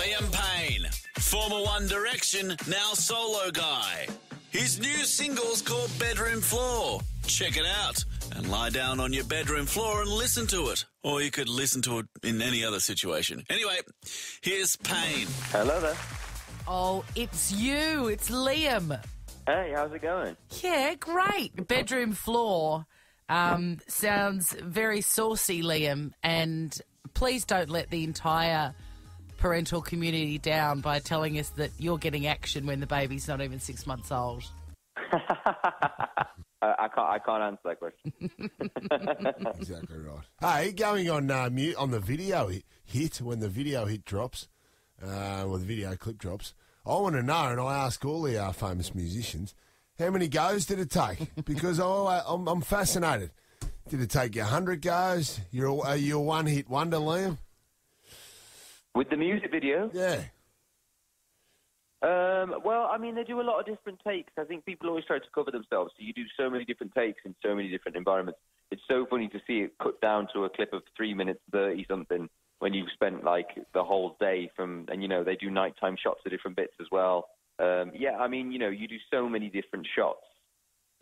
Liam Payne, former One Direction, now solo guy. His new single's called Bedroom Floor. Check it out and lie down on your bedroom floor and listen to it. Or you could listen to it in any other situation. Anyway, here's Payne. Hello there. Oh, it's you. It's Liam. Hey, how's it going? Yeah, great. Bedroom floor um, sounds very saucy, Liam. And please don't let the entire parental community down by telling us that you're getting action when the baby's not even six months old. I, I can't. I can't answer that question. Exactly right. Hey, going on uh, mute on the video hit, hit when the video hit drops, uh, or the video clip drops. I want to know, and I ask all the uh, famous musicians, how many goes did it take? Because I, I'm, I'm fascinated. Did it take you 100 goes? You're a, are you a one hit wonder, Liam? With the music video, Yeah. um, well, I mean, they do a lot of different takes. I think people always try to cover themselves. So you do so many different takes in so many different environments. It's so funny to see it cut down to a clip of three minutes thirty something when you've spent like the whole day from, and you know they do nighttime shots of different bits as well. Um, yeah, I mean, you know, you do so many different shots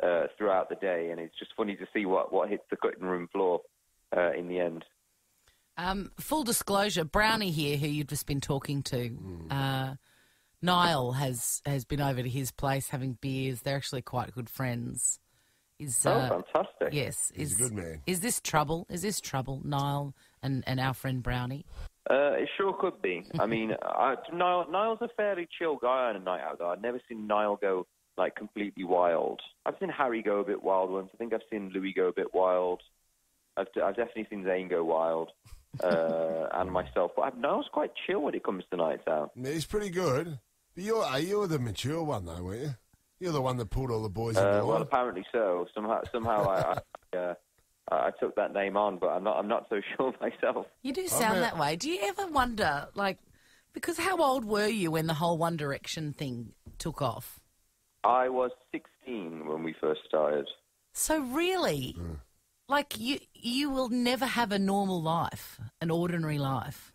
uh, throughout the day, and it's just funny to see what what hits the cutting room floor uh, in the end. Um, full disclosure, Browny here, who you've just been talking to, uh, Niall has has been over to his place having beers. They're actually quite good friends. Is Oh, uh, fantastic! yes, He's is a good man. Is this trouble? Is this trouble, Niall and, and our friend Browny? Uh, it sure could be. I mean, I, Niall, Niall's a fairly chill guy on a night out. Though I've never seen Niall go like completely wild. I've seen Harry go a bit wild once. I think I've seen Louis go a bit wild. I've, I've definitely seen Zayn go wild, uh, and myself. But I've, Niall's quite chill when it comes to nights out. Yeah, He's pretty good. But you're, uh, you were the mature one, though, weren't you? You're the one that pulled all the boys in Uh, the well, line. apparently so. Somehow, somehow I, I, uh, I took that name on, but I'm not. I'm not so sure myself. You do sound Okay. that way. Do you ever wonder, like, because how old were you when the whole One Direction thing took off? I was 16 when we first started. So really, like you, you will never have a normal life, an ordinary life.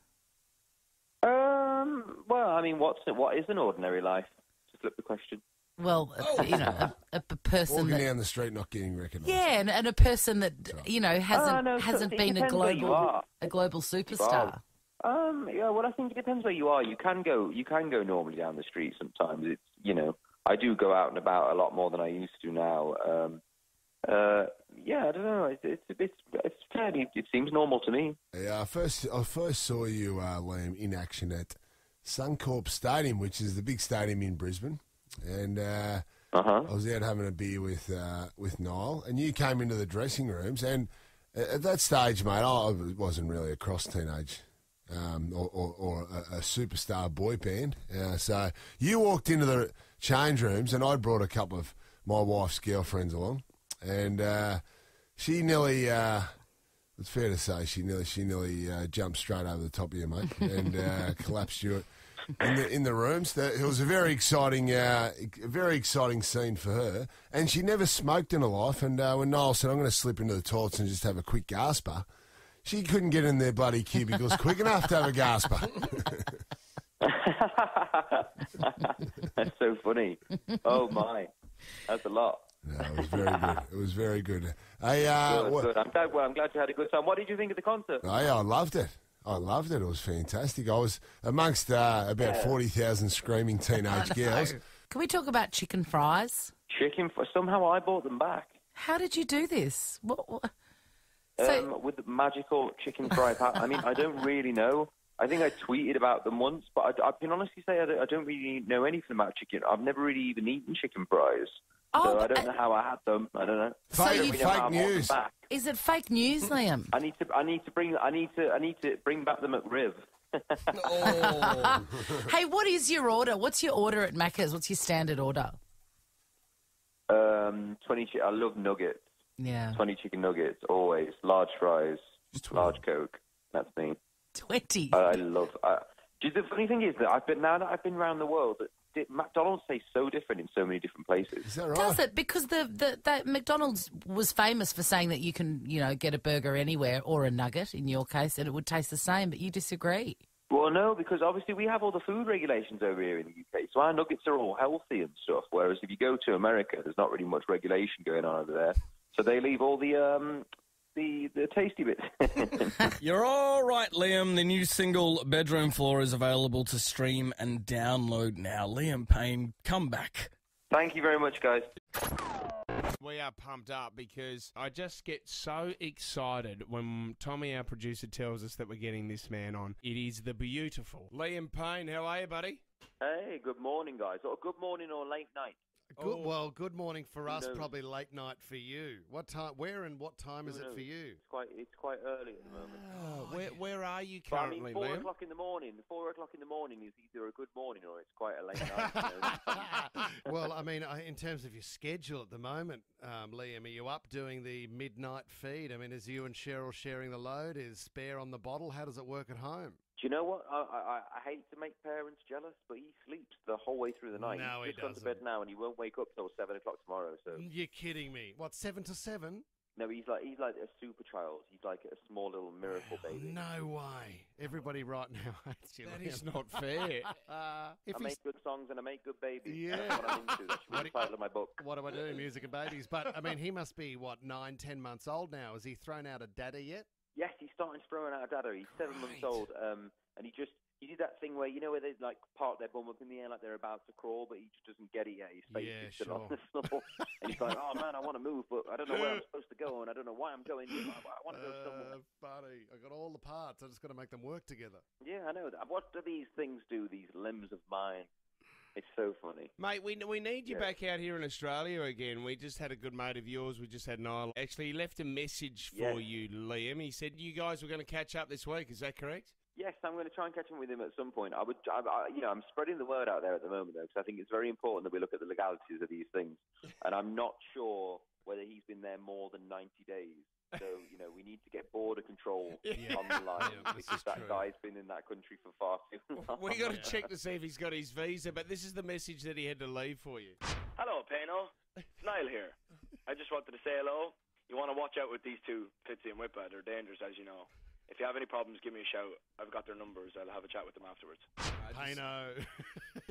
Um. Well, I mean, what's what is an ordinary life? To flip the question. Well, a- you know, a, a, a person Walking that, down the street not getting recognised. yeah, and, and a person that you know hasn't Oh, no, hasn't it been a depends where you global a global superstar. Um. Yeah. Well, I think it depends where you are. You can go. You can go normally down the street sometimes. It's you know. I do go out and about a lot more than I used to now. Um. Uh. Yeah. I don't know. It's it's it's, it's fairly. It seems normal to me. Yeah, I first I first saw you, uh, Liam, in action at Suncorp Stadium, which is the big stadium in Brisbane, and uh, Uh huh. I was out having a beer with uh, with Niall, and you came into the dressing rooms, and at that stage, mate, I wasn't really a cross teenage. Um, or, or, or a, a superstar boy band. Uh, so you walked into the change rooms, and I brought a couple of my wife's girlfriends along, and uh, she nearly uh, it's fair to say she nearly she nearly uh, jumped straight over the top of you, mate, and uh, collapsed you in the in the rooms. That it was a very exciting, uh, very exciting scene for her, and she never smoked in her life. And uh, when Niall said, "I'm going to slip into the toilets and just have a quick gasper," she couldn't get in their bloody cubicles quick enough to have a gasper. That's so funny. Oh my. That's a lot. No, it was very good. It was very good. Hey, uh, Good, good. I'm glad. Well, I'm glad you had a good time. What did you think of the concert? Hey, I loved it. I loved it. It was fantastic. I was amongst uh, about forty thousand screaming teenage girls. Can we talk about chicken fries? Chicken. fries. Somehow I bought them back. How did you do this? What, what? So, um, with the magical chicken fry pat. I mean, I don't really know. I think I tweeted about them once, but I, I can honestly say I don't, I don't really know anything about chicken. I've never really even eaten chicken fries, Oh, so I don't know how I had them. I don't know. So Fake, you- don't know how fake news. back. is it fake news, Liam? I need to. I need to bring. I need to. I need to bring back the McRib. Hey, what is your order? What's your order at Macca's? What's your standard order? Um, twenty. I love nuggets. Yeah, Twenty chicken nuggets, always large fries, large coke. That's me. twenty. I, I love. I, do you- the funny thing is that I've been now that I've been around the world. That di- McDonald's tastes so different in so many different places. Is that right? Does it? Because the, the that McDonald's was famous for saying that you can, you know, get a burger anywhere or a nugget in your case, and it would taste the same. But you disagree. Well, no, because obviously we have all the food regulations over here in the UK, so our nuggets are all healthy and stuff. Whereas if you go to America, there's not really much regulation going on over there, so they leave all the um, the the tasty bits. You're all right, Liam. The new single Bedroom Floor is available to stream and download now. Liam Payne, come back. Thank you very much, guys. We are pumped up because I just get so excited when Tommy, our producer, tells us that we're getting this man on. It is the beautiful Liam Payne. How are you, buddy? Hey, good morning, guys. Or good morning or late night. Good, Oh. well, good morning for us. knows? Probably late night for you. What time? Where and what time is Who it for you? It's quite it's quite early at the moment. Oh, where, where are you But I currently, mean, four Liam? o'clock in the morning. Four o'clock in the morning is either a good morning or it's quite a late night. Well, I mean, in terms of your schedule at the moment, um, Liam, are you up doing the midnight feed? I mean, is you and Cheryl sharing the load? Is Bear on the bottle? How does it work at home? Do you know what? I, I, I hate to make parents jealous, but he sleeps the whole way through the night. No, he He's just gone to doesn't. bed now, and he won't wake up till seven o'clock tomorrow. So You're kidding me. What, seven to seven? no, he's like he's like a super child. He's like a small little miracle baby. No way. Everybody right now hates you. That Liam. is not fair. Uh, if I he's make good songs and I make good babies. Yeah. That's what I'm into. That's What the title of my book. What do I do? Music and babies. But I mean, he must be what nine, ten months old now. Has he thrown out a daddy yet? Yes, he's starting to throw out a dada. He's seven months old, um, and he just he did that thing where you know where they like park their bum up in the air like they're about to crawl, but he just doesn't get it yet. His face Yeah, is still on sure. the floor, and he's like, "Oh man, I want to move, but I don't know where I'm supposed to go, and I don't know why I'm going. I, I want to go somewhere." Uh, buddy, I got all the parts. I just got to make them work together. Yeah, I know that. What do these things do? These limbs of mine. It's so funny. Mate, we, we need you Yeah. back out here in Australia again. We just had a good mate of yours. We just had Niall. Actually, he left a message for Yes. you, Liam. He said you guys were going to catch up this week. Is that correct? Yes, I'm going to try and catch up with him at some point. I would, I, I, you know, I'm spreading the word out there at the moment though, because I think it's very important that we look at the legalities of these things. And I'm not sure whether he's been there more than 90 days. So, you know, we need to get border control Yeah. on the line Yeah, this because is that true. guy's been in that country for far too long. We got to check to see if he's got his visa, but this is the message that he had to leave for you. Hello, Payno. It's Niall here. I just wanted to say hello. You want to watch out with these two, Fitzy and Wippa. They're dangerous, as you know. If you have any problems, give me a shout. I've got their numbers. I'll have a chat with them afterwards. Payno.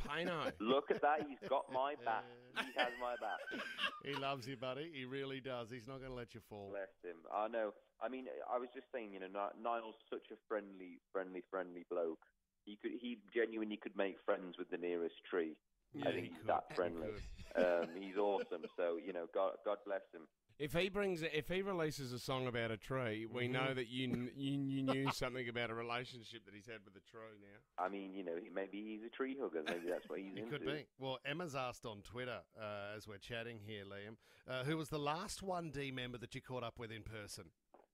Payno. Look at that. He's got my back. He has my back. he loves you, buddy. He really does. He's not going to let you fall. Bless him. I know. I mean, I was just saying, you know, Ni- Niall's such a friendly, friendly, friendly bloke. He could, he genuinely could make friends with the nearest tree. Yeah, I think he he's that friendly. could. Um, he's awesome. So you know, God, God bless him. If he brings, if he releases a song about a tree, we Mm-hmm. know that you, you you knew something about a relationship that he's had with a tree. Now, I mean, you know, he- maybe he's a tree hugger. Maybe that's what he's He into. could be. Well, Emma's asked on Twitter uh, as we're chatting here, Liam, uh, who was the last 1D member that you caught up with in person?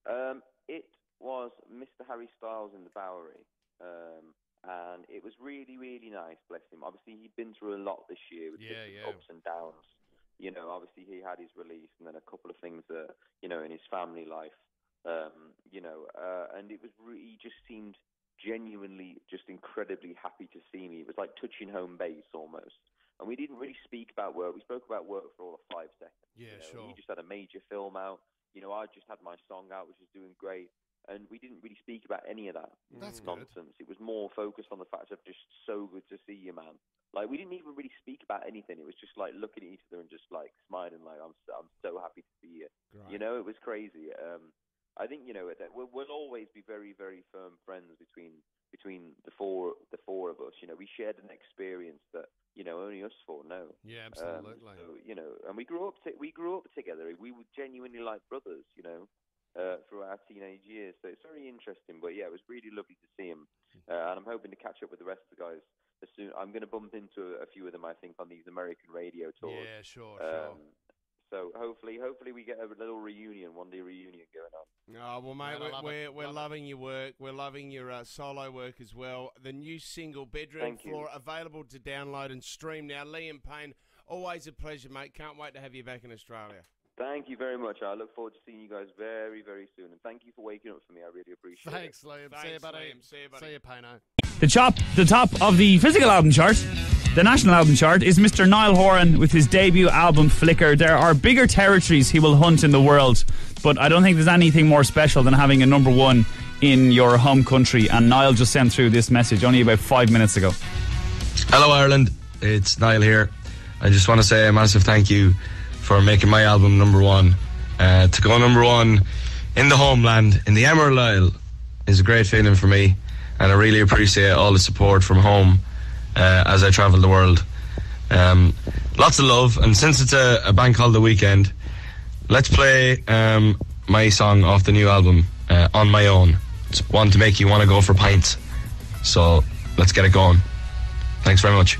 Um, it was Mr. Harry Styles in the Bowery, um, and it was really, really nice. Bless him. Obviously, he'd been through a lot this year with Yeah, yeah. ups and downs. You know, obviously he had his release, and then a couple of things that you know in his family life. Um, you know, uh, and it was really he just seemed genuinely just incredibly happy to see me. It was like touching home base almost. And we didn't really speak about work. We spoke about work for all of five seconds. Yeah, you know, sure. He just had a major film out. You know, I just had my song out, which is doing great. And we didn't really speak about any of that That's good. nonsense. It was more focused on the fact of just so good to see you, man. Like we didn't even really speak about anything. It was just like looking at each other and just like smiling, like I'm so, I'm so happy to see you. Great. You know, it was crazy. Um, I think you know that we'll, we'll always be very, very firm friends between between the four the four of us. You know, we shared an experience that you know only us four know. Yeah, Um, absolutely. so, you know, and we grew up. T- we grew up together. We were genuinely like brothers. You know, uh, through our teenage years. So it's very interesting. But yeah, it was really lovely to see him, uh, and I'm hoping to catch up with the rest of the guys as soon. I'm going to bump into a, few of them. I think on these American radio tours. yeah, sure, sure. Um, so hopefully, hopefully we get a little reunion, one day reunion going on. Oh well, mate, Mate, we're love we're, we're Love it. loving your work. We're loving your uh, solo work as well. The new single "Bedroom Thank you. Floor" available to download and stream now. Liam Payne, always a pleasure, mate. Can't wait to have you back in Australia. Thank you very much. I look forward to seeing you guys very, very soon. And thank you for waking up for me. I really appreciate it. Thanks, Liam. See you, Thanks, buddy. Liam. See you, buddy. See you, Payno. The top, the top of the physical album chart, the national album chart, is Mr. Niall Horan with his debut album Flicker. There are bigger territories he will hunt in the world, but I don't think there's anything more special than having a number one in your home country. And Niall just sent through this message only about five minutes ago. Hello, Ireland. It's Niall here. I just want to say a massive thank you for making my album number one. Uh, to go number one in the homeland, in the Emerald Isle, is a great feeling for me. And I really appreciate all the support from home uh, as I travel the world. Um, lots of love. And since it's a, a bank holiday weekend, let's play um, my song off the new album, uh, On My Own. It's one to make you want to go for pints. So let's get it going. Thanks very much.